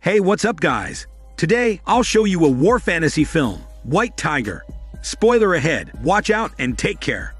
Hey, what's up, guys? Today, I'll show you a war fantasy film, White Tiger. Spoiler ahead, watch out and take care.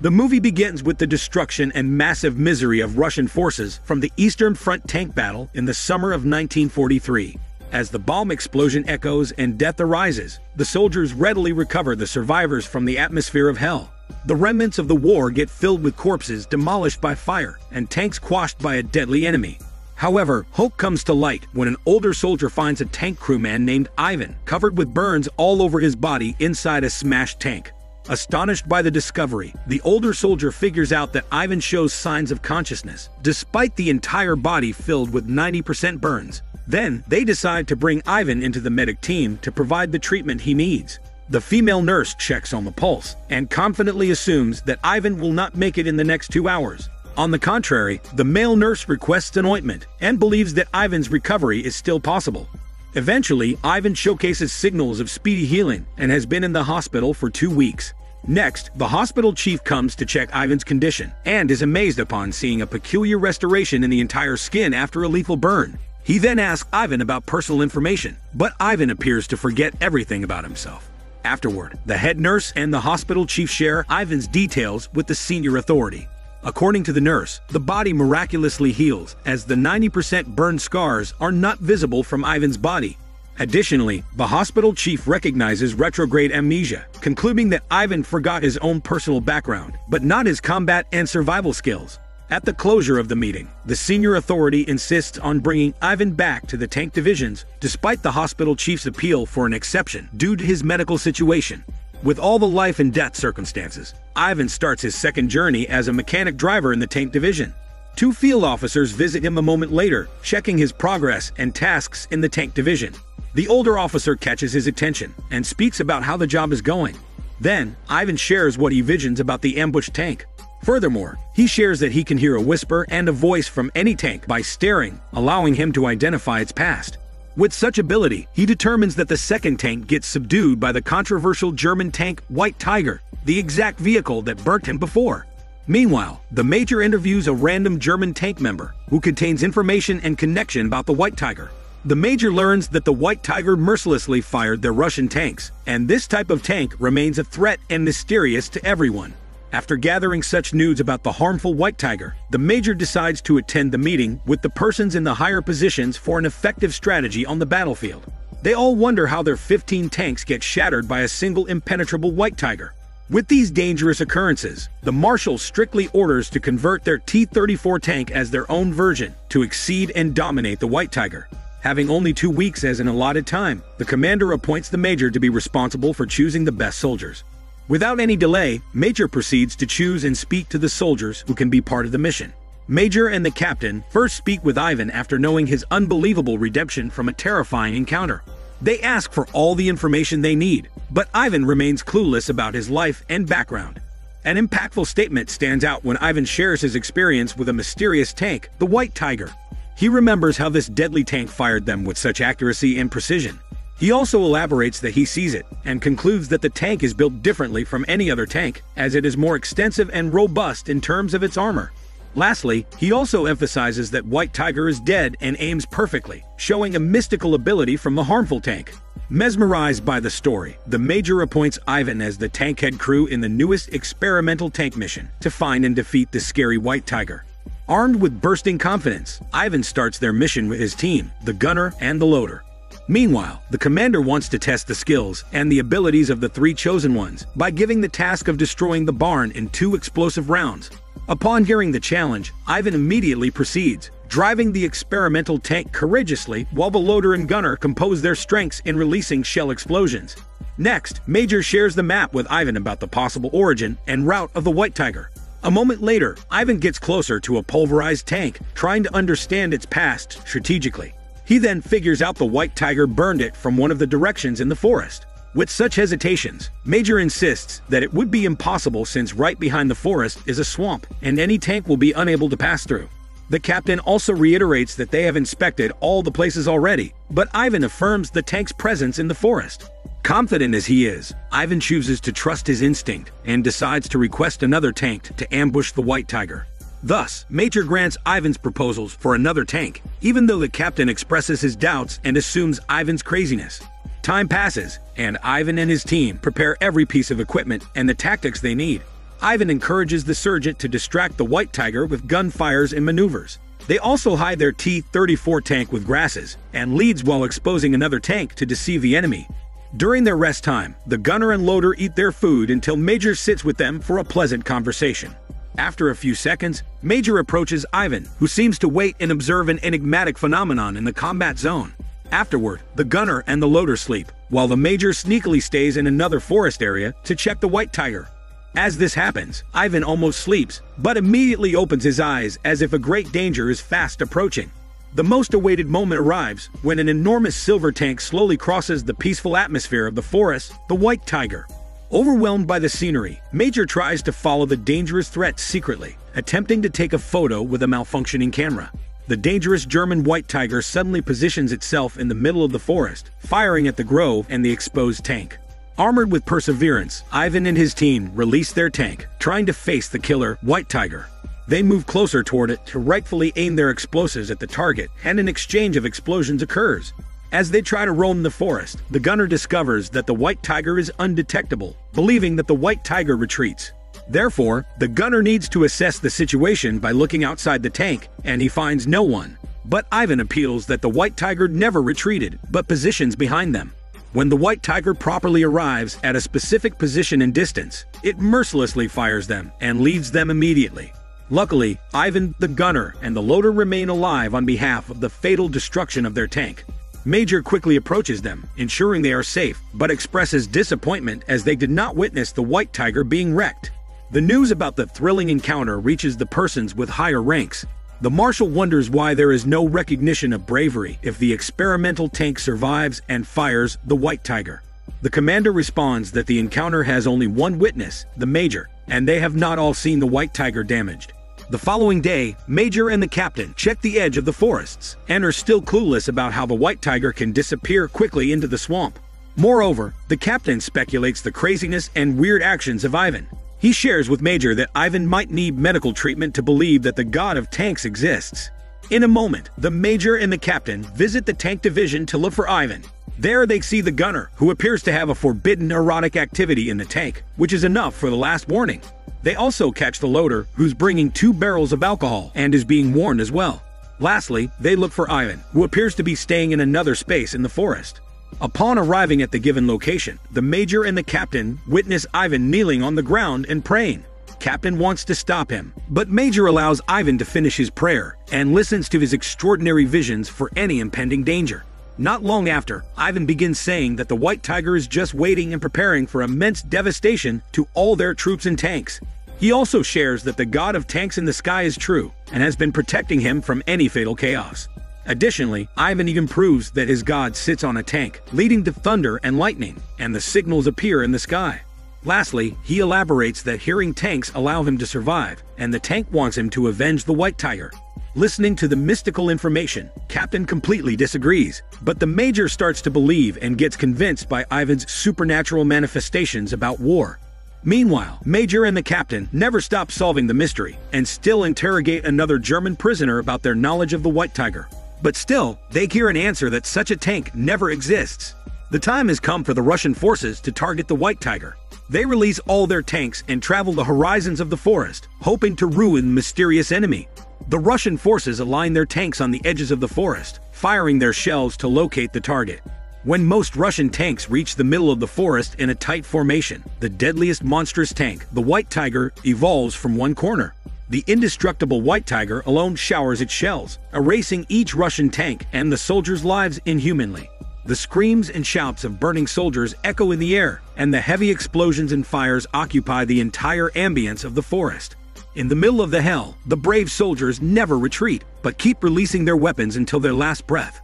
The movie begins with the destruction and massive misery of Russian forces from the Eastern Front tank battle in the summer of 1943. As the bomb explosion echoes and death arises, the soldiers readily recover the survivors from the atmosphere of hell. The remnants of the war get filled with corpses demolished by fire and tanks quashed by a deadly enemy. However, hope comes to light when an older soldier finds a tank crewman named Ivan covered with burns all over his body inside a smashed tank. Astonished by the discovery, the older soldier figures out that Ivan shows signs of consciousness, despite the entire body filled with 90% burns. Then, they decide to bring Ivan into the medic team to provide the treatment he needs. The female nurse checks on the pulse and confidently assumes that Ivan will not make it in the next two hours. On the contrary, the male nurse requests an ointment and believes that Ivan's recovery is still possible. Eventually, Ivan showcases signals of speedy healing and has been in the hospital for two weeks. Next, the hospital chief comes to check Ivan's condition and is amazed upon seeing a peculiar restoration in the entire skin after a lethal burn. He then asks Ivan about personal information, but Ivan appears to forget everything about himself. Afterward, the head nurse and the hospital chief share Ivan's details with the senior authority. According to the nurse, the body miraculously heals as the 90% burn scars are not visible from Ivan's body. Additionally, the hospital chief recognizes retrograde amnesia, concluding that Ivan forgot his own personal background, but not his combat and survival skills. At the closure of the meeting, the senior authority insists on bringing Ivan back to the tank divisions, despite the hospital chief's appeal for an exception due to his medical situation. With all the life and death circumstances, Ivan starts his second journey as a mechanic driver in the tank division. Two field officers visit him a moment later, checking his progress and tasks in the tank division. The older officer catches his attention and speaks about how the job is going. Then, Ivan shares what he visions about the ambushed tank. Furthermore, he shares that he can hear a whisper and a voice from any tank by staring, allowing him to identify its past. With such ability, he determines that the second tank gets subdued by the controversial German tank White Tiger, the exact vehicle that burnt him before. Meanwhile, the Major interviews a random German tank member who contains information and connection about the White Tiger. The Major learns that the White Tiger mercilessly fired their Russian tanks, and this type of tank remains a threat and mysterious to everyone. After gathering such news about the harmful White Tiger, the Major decides to attend the meeting with the persons in the higher positions for an effective strategy on the battlefield. They all wonder how their 15 tanks get shattered by a single impenetrable White Tiger. With these dangerous occurrences, the Marshal strictly orders to convert their T 34 tank as their own version to exceed and dominate the White Tiger. Having only two weeks as an allotted time, the commander appoints the Major to be responsible for choosing the best soldiers. Without any delay, Major proceeds to choose and speak to the soldiers who can be part of the mission. Major and the captain first speak with Ivan after knowing his unbelievable redemption from a terrifying encounter. They ask for all the information they need, but Ivan remains clueless about his life and background. An impactful statement stands out when Ivan shares his experience with a mysterious tank, the White Tiger. He remembers how this deadly tank fired them with such accuracy and precision, he also elaborates that he sees it and concludes that the tank is built differently from any other tank, as it is more extensive and robust in terms of its armor. Lastly, he also emphasizes that White Tiger is dead and aims perfectly, showing a mystical ability from the harmful tank. Mesmerized by the story, the Major appoints Ivan as the tank head crew in the newest experimental tank mission to find and defeat the scary White Tiger. Armed with bursting confidence, Ivan starts their mission with his team, the gunner and the loader. Meanwhile, the commander wants to test the skills and the abilities of the three chosen ones by giving the task of destroying the barn in two explosive rounds. Upon hearing the challenge, Ivan immediately proceeds, driving the experimental tank courageously while the loader and gunner compose their strengths in releasing shell explosions. Next, Major shares the map with Ivan about the possible origin and route of the White Tiger. A moment later, Ivan gets closer to a pulverized tank, trying to understand its past strategically. He then figures out the white tiger burned it from one of the directions in the forest. With such hesitations, Major insists that it would be impossible since right behind the forest is a swamp, and any tank will be unable to pass through. The captain also reiterates that they have inspected all the places already, but Ivan affirms the tank's presence in the forest. Confident as he is, Ivan chooses to trust his instinct and decides to request another tank to ambush the White Tiger. Thus, Major grants Ivan's proposals for another tank, even though the captain expresses his doubts and assumes Ivan's craziness. Time passes, and Ivan and his team prepare every piece of equipment and the tactics they need. Ivan encourages the sergeant to distract the White Tiger with gunfires and maneuvers. They also hide their T-34 tank with grasses, and leads while exposing another tank to deceive the enemy. During their rest time, the gunner and loader eat their food until Major sits with them for a pleasant conversation. After a few seconds, Major approaches Ivan, who seems to wait and observe an enigmatic phenomenon in the combat zone. Afterward, the gunner and the loader sleep, while the Major sneakily stays in another forest area to check the White Tiger. As this happens, Ivan almost sleeps, but immediately opens his eyes as if a great danger is fast approaching. The most awaited moment arrives when an enormous silver tank slowly crosses the peaceful atmosphere of the forest, the White Tiger. Overwhelmed by the scenery, Major tries to follow the dangerous threat secretly, attempting to take a photo with a malfunctioning camera. The dangerous German White Tiger suddenly positions itself in the middle of the forest, firing at the grove and the exposed tank. Armored with perseverance, Ivan and his team release their tank, trying to face the killer White Tiger. They move closer toward it to rightfully aim their explosives at the target, and an exchange of explosions occurs. As they try to roam the forest, the gunner discovers that the white tiger is undetectable, believing that the white tiger retreats. Therefore, the gunner needs to assess the situation by looking outside the tank, and he finds no one. But Ivan appeals that the white tiger never retreated, but positions behind them. When the white tiger properly arrives at a specific position and distance, it mercilessly fires them and leaves them immediately. Luckily, Ivan, the gunner, and the loader remain alive on behalf of the fatal destruction of their tank. Major quickly approaches them, ensuring they are safe, but expresses disappointment as they did not witness the White Tiger being wrecked. The news about the thrilling encounter reaches the persons with higher ranks. The Marshal wonders why there is no recognition of bravery if the experimental tank survives and fires the White Tiger. The commander responds that the encounter has only one witness, the Major, and they have not all seen the White Tiger damaged. The following day, Major and the captain check the edge of the forests and are still clueless about how the white tiger can disappear quickly into the swamp. Moreover, the captain speculates the craziness and weird actions of Ivan. He shares with Major that Ivan might need medical treatment to believe that the god of tanks exists. In a moment, the Major and the captain visit the tank division to look for Ivan. There they see the gunner, who appears to have a forbidden erotic activity in the tank, which is enough for the last warning. They also catch the loader, who's bringing two barrels of alcohol and is being warned as well. Lastly, they look for Ivan, who appears to be staying in another space in the forest. Upon arriving at the given location, the major and the captain witness Ivan kneeling on the ground and praying. Captain wants to stop him, but Major allows Ivan to finish his prayer and listens to his extraordinary visions for any impending danger. Not long after, Ivan begins saying that the White Tiger is just waiting and preparing for immense devastation to all their troops and tanks. He also shares that the god of tanks in the sky is true and has been protecting him from any fatal chaos. Additionally, Ivan even proves that his god sits on a tank, leading to thunder and lightning, and the signals appear in the sky. Lastly, he elaborates that hearing tanks allow him to survive, and the tank wants him to avenge the White Tiger. Listening to the mystical information, Captain completely disagrees, but the Major starts to believe and gets convinced by Ivan's supernatural manifestations about war. Meanwhile, Major and the Captain never stop solving the mystery and still interrogate another German prisoner about their knowledge of the White Tiger. But still, they hear an answer that such a tank never exists. The time has come for the Russian forces to target the White Tiger. They release all their tanks and travel the horizons of the forest, hoping to ruin the mysterious enemy. The Russian forces align their tanks on the edges of the forest, firing their shells to locate the target. When most Russian tanks reach the middle of the forest in a tight formation, the deadliest monstrous tank, the White Tiger, evolves from one corner. The indestructible White Tiger alone showers its shells, erasing each Russian tank and the soldiers' lives inhumanly. The screams and shouts of burning soldiers echo in the air, and the heavy explosions and fires occupy the entire ambience of the forest. In the middle of the hell, the brave soldiers never retreat, but keep releasing their weapons until their last breath.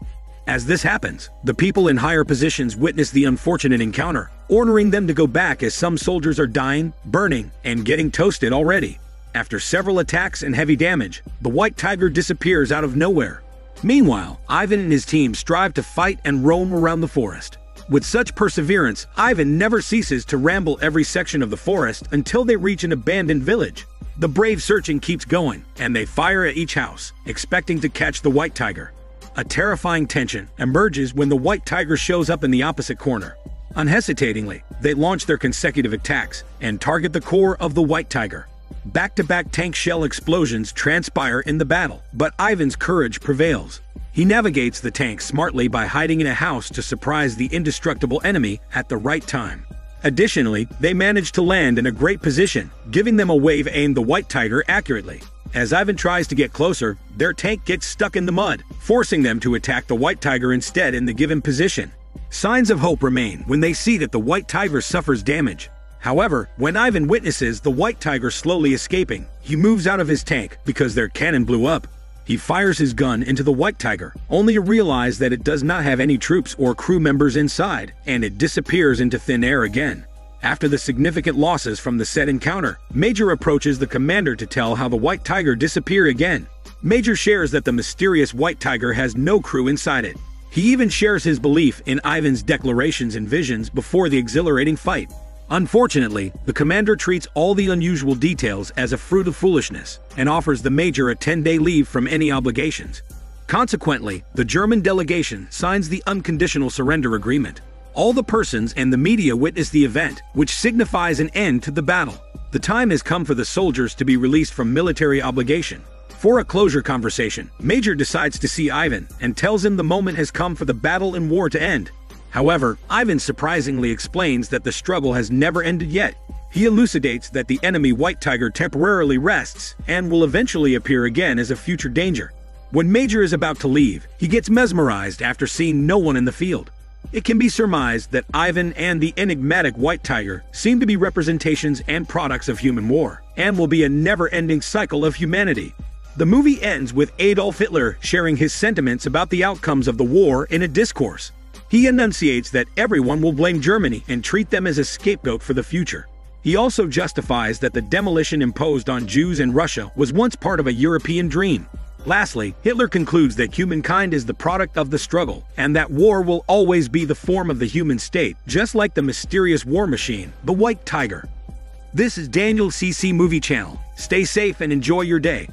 As this happens, the people in higher positions witness the unfortunate encounter, ordering them to go back as some soldiers are dying, burning, and getting toasted already. After several attacks and heavy damage, the White Tiger disappears out of nowhere. Meanwhile, Ivan and his team strive to fight and roam around the forest. With such perseverance, Ivan never ceases to ramble every section of the forest until they reach an abandoned village. The brave searching keeps going, and they fire at each house, expecting to catch the white tiger. A terrifying tension emerges when the white tiger shows up in the opposite corner. Unhesitatingly, they launch their consecutive attacks and target the core of the white tiger. Back-to-back tank shell explosions transpire in the battle, but Ivan's courage prevails. He navigates the tank smartly by hiding in a house to surprise the indestructible enemy at the right time. Additionally, they manage to land in a great position, giving them a wave aimed the White Tiger accurately. As Ivan tries to get closer, their tank gets stuck in the mud, forcing them to attack the White Tiger instead in the given position. Signs of hope remain when they see that the White Tiger suffers damage. However, when Ivan witnesses the White Tiger slowly escaping, he moves out of his tank because their cannon blew up. He fires his gun into the White Tiger, only to realize that it does not have any troops or crew members inside, and it disappears into thin air again. After the significant losses from the said encounter, Major approaches the commander to tell how the White Tiger disappeared again. Major shares that the mysterious White Tiger has no crew inside it. He even shares his belief in Ivan's declarations and visions before the exhilarating fight. Unfortunately, the commander treats all the unusual details as a fruit of foolishness and offers the major a 10-day leave from any obligations. Consequently, the German delegation signs the unconditional surrender agreement. All the persons and the media witness the event, which signifies an end to the battle. The time has come for the soldiers to be released from military obligation. For a closure conversation, Major decides to see Ivan and tells him the moment has come for the battle and war to end. However, Ivan surprisingly explains that the struggle has never ended yet. He elucidates that the enemy White Tiger temporarily rests and will eventually appear again as a future danger. When Major is about to leave, he gets mesmerized after seeing no one in the field. It can be surmised that Ivan and the enigmatic White Tiger seem to be representations and products of human war, and will be a never-ending cycle of humanity. The movie ends with Adolf Hitler sharing his sentiments about the outcomes of the war in a discourse. He enunciates that everyone will blame Germany and treat them as a scapegoat for the future. He also justifies that the demolition imposed on Jews in Russia was once part of a European dream. Lastly, Hitler concludes that humankind is the product of the struggle, and that war will always be the form of the human state, just like the mysterious war machine, the White Tiger. This is Daniel CC Movie Channel. Stay safe and enjoy your day.